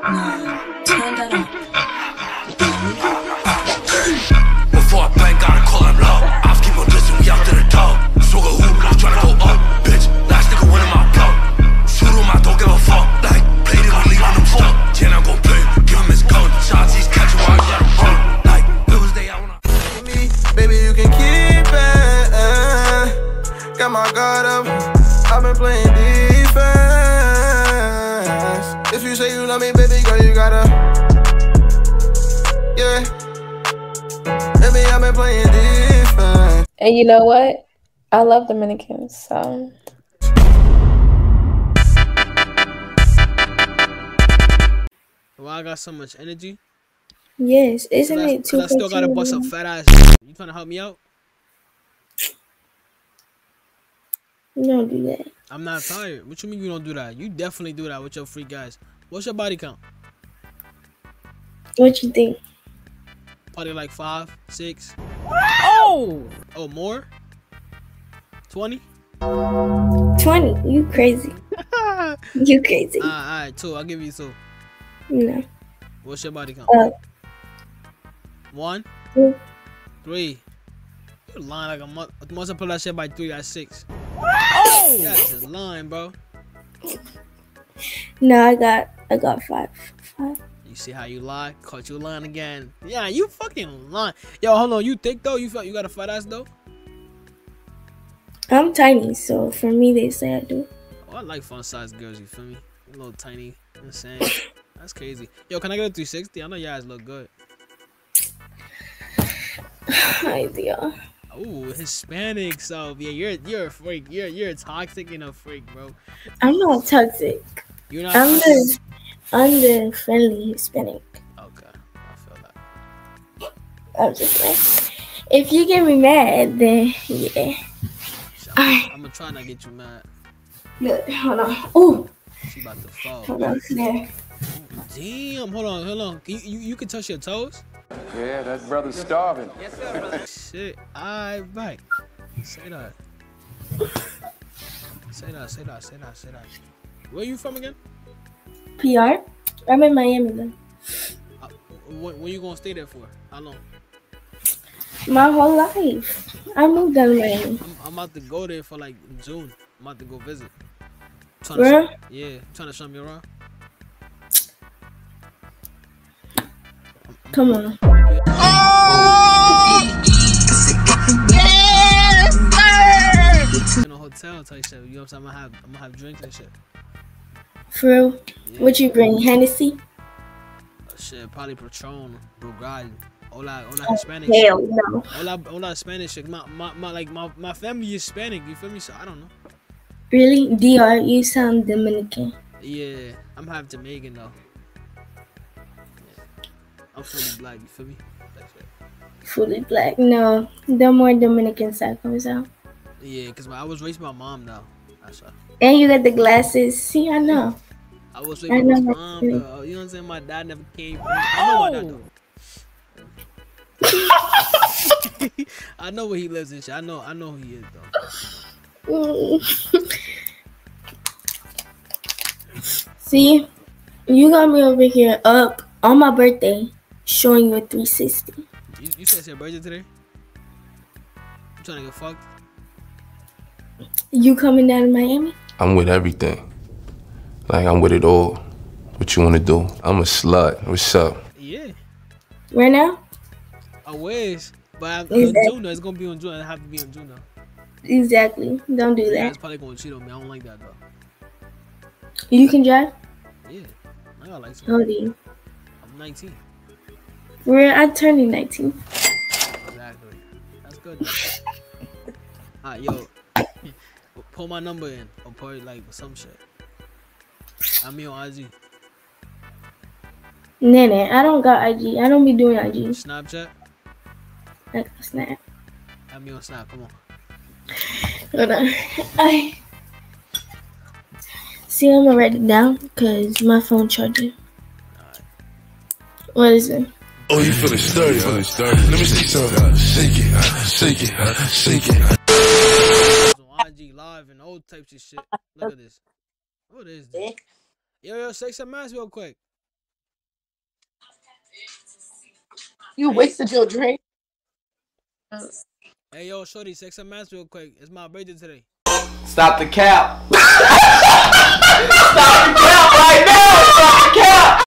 Turn that up. Before I bang, gotta call him low. I keep on dissing me out to the toe. A hoop, I'm tryna go up. Bitch, last nigga winning my blow. Shoot him, I don't give a fuck. Like, played it, we leaving him stuck. Then I gon' play, give him his gun. Shots, he's catching while I let him run. Like, it was day I wanna. me, baby, you can keep it. Got my guard up, I've been playing defense. If you say you love me, baby girl, you gotta. Yeah. Baby, I've been playing defense. And you know what? I love Dominicans, so Why I got so much energy? yes, isn't Cause I, it too? 'cause I still gotta bust a much? fat ass. You trying to help me out? Don't do that. I'm not tired. What you mean you don't do that? You definitely do that with your free guys. What's your body count? What you think? Probably like five, six. Oh! Oh, more? 20? Twenty. You crazy? You crazy? Alright, two. I'll give you two. no. What's your body count? Uh, One, two. three. You're lying like a month. Multiply that shit by three, that's six. Oh! That's just lying, bro. No, I got. I got five. Five. You see how you lie? Caught you lying again. Yeah, you fucking lying. Yo, hold on. You thick though? You felt you got a fat ass though? I'm tiny, so for me, they say I do. Oh, I like fun sized girls, you feel me? A little tiny, you know what I'm saying? That's crazy. Yo, can I get a 360? I know your eyes look good. Idea. Ooh, Hispanic, so yeah, you're you're a freak. You're you're a toxic and a freak, bro. I'm not toxic. You're not I'm the. I'm the friendly Hispanic. Okay, I feel that. I'm just like, if you get me mad, then yeah. So, Alright. I'm gonna try not to get you mad. Look, hold on. Oh, She about to fall. hold on. There. Damn, hold on, hold on. You, you you can touch your toes? Yeah, that brother's starving. Shit, I back. Say that. Say that, say that, say that, say that. Where you from again? PR. I'm in Miami though. Uh, when, when you gonna stay there for? How long? My whole life. I moved down to Miami. I'm, I'm about to go there for like June. I'm about to go visit. Trying Where? To, yeah, trying to show me around. Come on. In a hotel type shit. You know what I'm saying? I'm gonna have, I'm gonna have drinks and shit. For real. Yeah. What you bring? Hennessy? Uh, shit, probably Patron, Brugal, hola, hola Oh, Hispanic. Hell no. Hola, hola Spanish shit. My, my, my, like my, my family is Hispanic. You feel me? So I don't know. Really? DR, you sound Dominican. Yeah, I'm half Jamaican though. Yeah. I'm fully black. You feel me? That's it. Fully black. No, the more Dominican side comes out. Yeah, cause I was raised by my mom now. That's why. And you got the glasses. See, I know. I was I raised by my know. mom though. You know what I'm saying? My dad never came. From I know my dad though. I know where he lives and shit. I know. I know who he is though. See, you got me over here up on my birthday, showing you a 360. You, you said it's your birthday today? You trying to get fucked? You coming down to Miami? I'm with everything. Like I'm with it all. What you wanna do? I'm a slut. What's up? Yeah. Right now? I wish. But I'm, Is on that- June. It's gonna be on June. I have to be on June though. Exactly. Don't do Yeah, that. it's probably gonna cheat on me. I don't like that though. You can drive? Yeah. I got license. How old are you? I'm 19. We're I'm turning 19. Exactly. That's good. Alright, yo. Pull my number in. Or pull it like some shit. I'm on IG. Nene, I don't got IG. I don't be doing IG. Snapchat. Like snap. I'm on Snap. Come on. Hold on. I see. I'm gonna write it down because my phone charging. What is it? Oh, you feeling sturdy, you feeling sturdy. Let me see some. Shake it, shake it, shake it. IG live and all types of shit. Look at this. What is this? Yo, yo, sex some ass real quick. You wasted your drink. Hey, yo, shorty, sex some ass real quick. It's my birthday today. Stop the cap. Stop the cap right now. Stop the cap.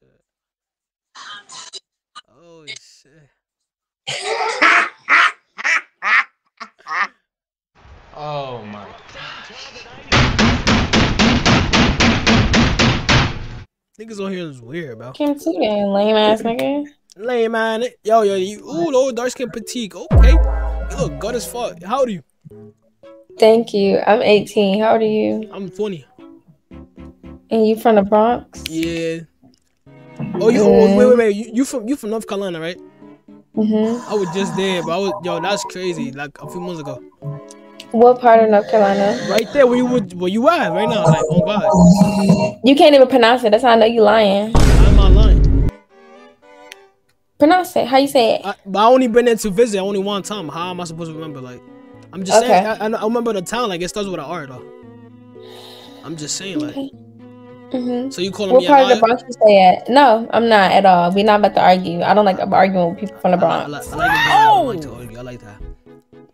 Shit. Oh shit. Oh my. Niggas on here is weird, bro. Can't see that lame ass nigga. Lame man. Yo, yo, you ooh, low dark skin petite. Okay. You look good as fuck. How old are you? Thank you. I'm 18. How old are you? I'm 20. And you from the Bronx? Yeah. Oh, you oh, wait, wait, wait. You, you from you from North Carolina, right? Mhm. I was just there, but I was yo, that's crazy. Like a few months ago. What part of North Carolina? Right there where you would where you at right now, like oh god. You can't even pronounce it. That's how I know you lying. I'm not lying. Pronounce it. How you say it? I, but I only been there to visit only one time. How am I supposed to remember? Like, I'm just saying. I, Okay. I, I remember the town. Like it starts with an R though. I'm just saying. Like, Mhm. so you calling What me a part of the? Bronx you stay at? No, I'm not at all. We're not about to argue. I don't like arguing with people from the I, Bronx. like- I like it. I don't like to argue. I like that.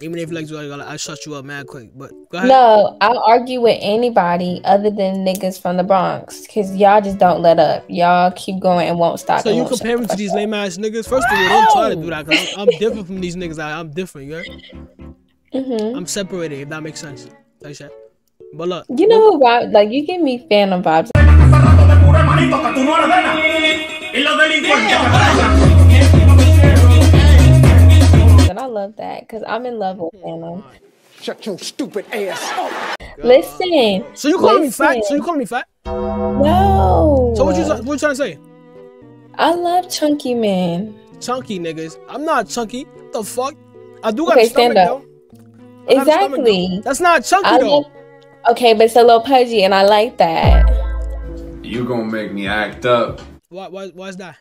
Even if you like to argue, I, like- I shut you up mad quick. But go ahead. No, I'll argue with anybody other than niggas from the Bronx because y'all just don't let up. Y'all keep going and won't stop. So you won't compare me to these lame ass niggas? First of all, don't try to do that because I'm, I'm different from these niggas. I, I'm different. Yeah. heard? Mhm. I'm separated. If that makes sense. Like that. But look, You know who vibe? Like you give me Phantom vibes. And I love that because I'm in love with Phantom. Shut your stupid ass Listen. so you calling me fat? So you calling me fat? No. So what you what you trying to say? I love chunky men. Chunky niggas. I'm not chunky. the fuck? I do got Okay, a stomach stand up. though. I got a stomach, Exactly. though. That's not chunky I though. love, okay, but it's a little pudgy, and I like that. You gonna make me act up. Why why why is that?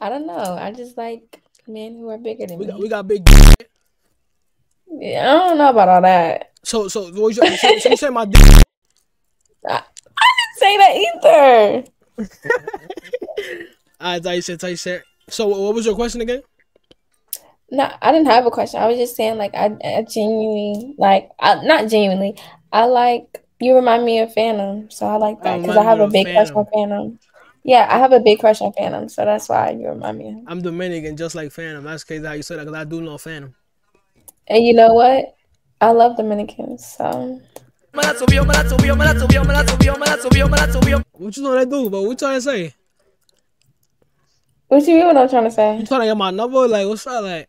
I don't know. I just like men who are bigger than We me. got we got big. Yeah, I don't know about all that. So so what you, so, so you say my dick? I, I didn't say that either. I thought you said thought you said. So what what was your question again? No, I didn't have a question. I was just saying, like, I, I genuinely like, I, not genuinely. I like you. Remind me of Phantom, so I like that because I remind have a big crush on Phantom. Phantom. Yeah, I have a big crush on Phantom, so that's why you remind me. I'm Dominican, just like Phantom. That's crazy how you said that because I do know Phantom. And you know what? I love Dominicans, so What you know they do? But what you trying to say? what you mean? What I'm trying to say? You trying to get my number? Like what's up? Like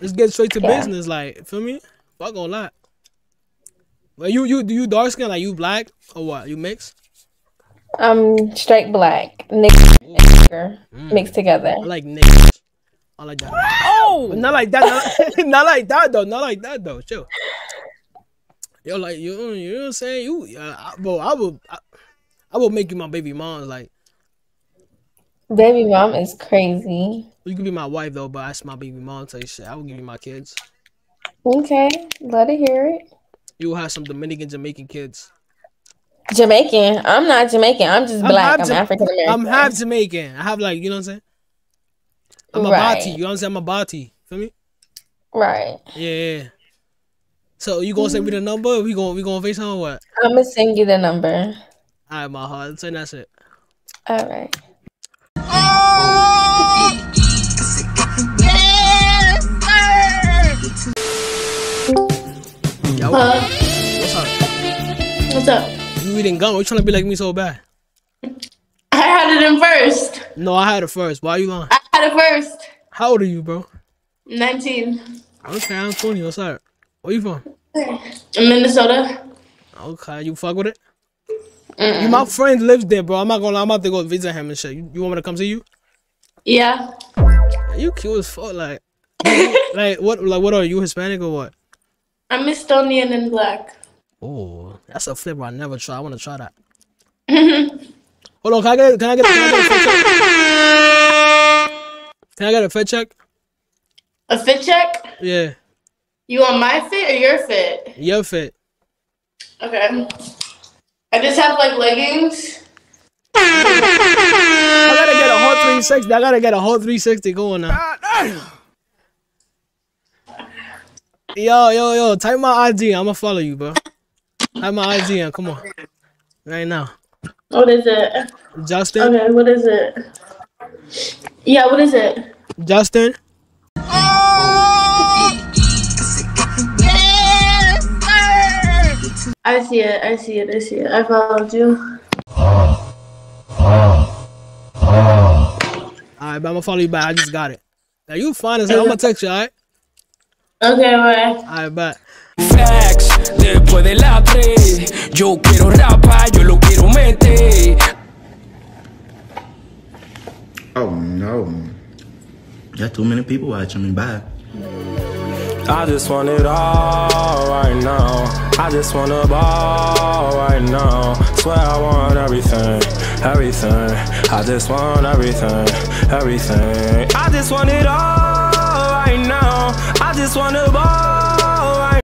let's get straight to Yeah. business. Like feel me? Fuck gonna lie. Well, you you do you dark skin like you black or what? You mix? I'm straight black, nigga, and nigger mixed together. I like niggas. I like that. Oh, not like that. Not, not like that though. Not like that though. Chill. Yo, like you, you know what I'm saying? You, uh, I- bro, I will, I, I will make you my baby mom. Like Baby mom is crazy. you can be my wife though, but that's my baby mom. Tell you shit. I will give you my kids. Okay, let it hear it. You will have some Dominican, Jamaican kids. Jamaican. I'm not Jamaican. I'm just black. I'm, African American. I'm half Jamaican. I have like you know what I'm saying. I'm a Right. Bati. You know what I'm saying? I'm a Bati. Feel me? right. Yeah. yeah. So you gonna send me the number? We gonna we gonna FaceTime or what? I'm gonna send you the number. All right, my heart. Send that shit. All right. Up? You eating gum? What you trying to be like me so bad? I had it in first. No, I had it first. Why are you lying? I had it first. How old are you, bro? 19. Okay, I'm 20. What's up? Where you from? In Minnesota. Okay, you fuck with it? You, my friend lives there, bro. I'm not gonna lie. I'm about to go visit him and shit. You, you want me to come see you? Yeah. You cute as fuck. Like, like what? Like what are you Hispanic or what? I'm Estonian and black. Oh, that's a flavor I never try. I want to try that. Hold on, can I get can I get can I get a fit check? Can I get a fit check? A fit check? Yeah, You want my fit or your fit? your fit. Okay. I just have like leggings I gotta get a whole 360. I gotta get a whole 360 going now. Yo, yo, yo, type my ID. I'ma follow you, bro. Type my IG in. Come on. Right now. What is it? Justin. Okay, what is it? Yeah, what is it? Justin. I see it. I see it. I see it. I followed you. Alright, but I'm gonna follow you back. I just got it. Now you fine as hell. I'm gonna text you, alright? Okay, bye. Alright, bye. Facts, después de la 3 Yo quiero rapar, yo lo quiero meter Oh no. Got too many people watching me. Bye. I just want it all right now. I just want a ball right now. Swear I want everything, everything. I just want everything, everything. I just want it all right now. I just want to